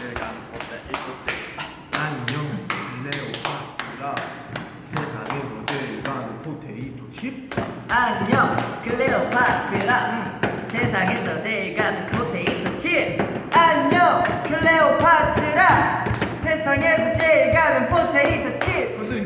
일감보다 이쁘지 안녕 클레오파트라 세상에서 제일 가는 포테이토 칩 안녕 클레오파트라. 음, 세상에서 제일 가는 포테이토 칩. 안녕 클레오파트라. 세상에서 제일 가는 포테이토 칩. 무슨